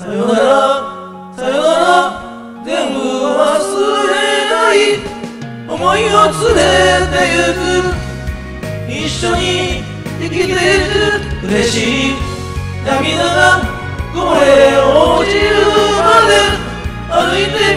さよなら。さよなら。全部忘れない。思いを連れてゆく。一緒に生きていく嬉しい。涙がこぼれ落ちるまで歩いて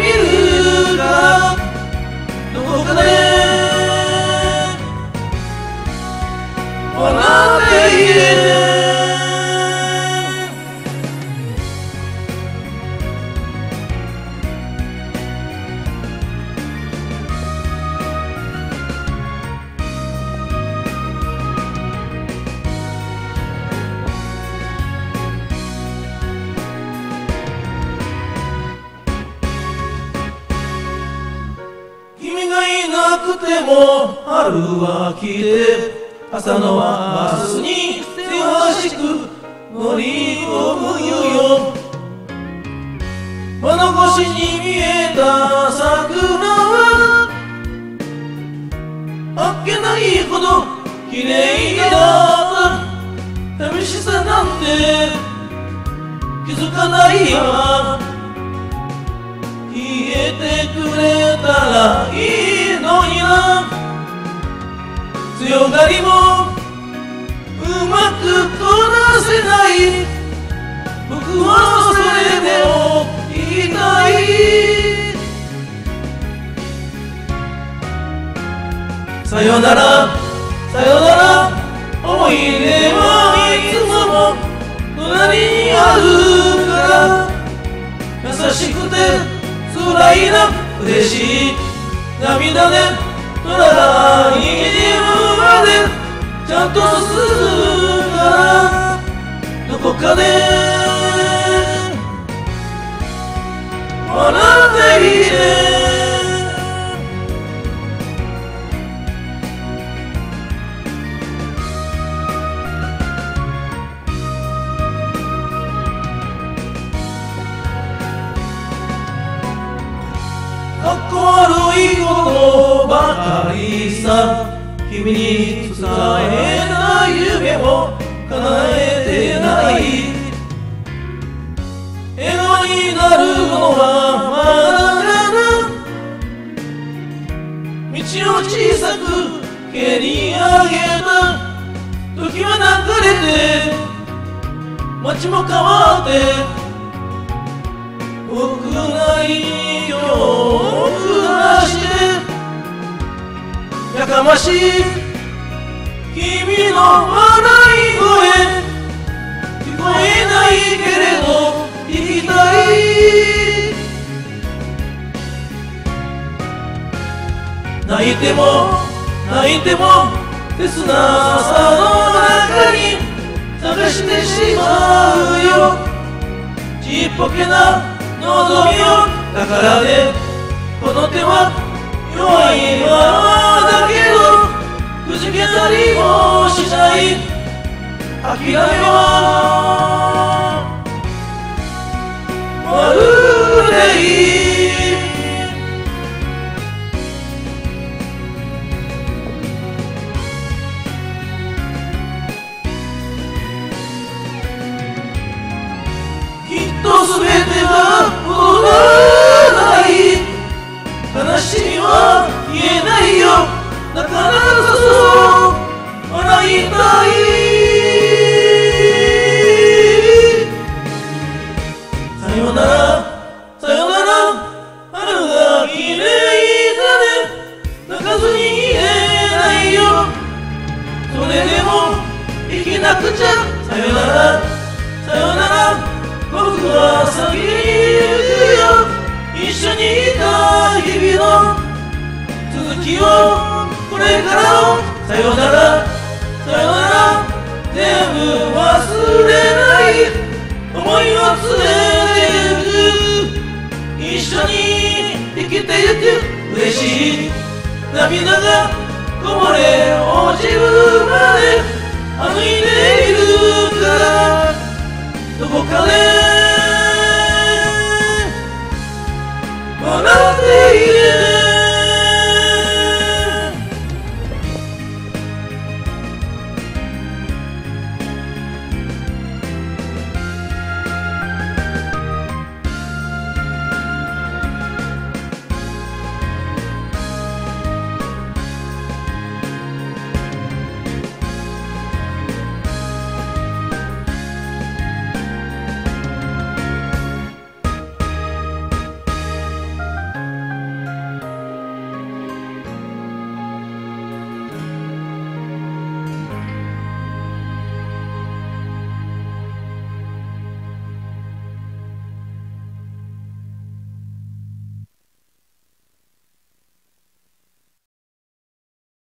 なくても春は来て朝のはバスにせわしく乗り込むよ。窓越しに見えた桜はあっけないほど綺麗だった。寂しさなんて気づかないわ。消えてくれたらいい強がりもうまくこなせない。僕はそれでも言いたいさよなら。さよなら。思い出はいつもも隣にあるから。優しくて辛いな嬉しい。涙で空が逃げるでちゃんと進むから。どこかで。君に伝えない夢を叶えてない。笑顔になるのはまだかな道を小さく蹴り上げた。時は流れて街も変わって。かましい。君の笑い声。聞こえないけれど聞きたい。泣いても泣いても切なさの中に探してしまうよ。ちっぽけな望みを宝でこの手は弱いままだけどくじけたりもしない。諦めは生きなくちゃ。さよなら。さよなら。僕は先に行くよ。一緒にいた日々の。続きをこれからを。さよなら。さよなら。全部忘れない。思いを連れてゆく。一緒に生きてゆく。嬉しい。涙がこぼれ落ちるまで。歩いているか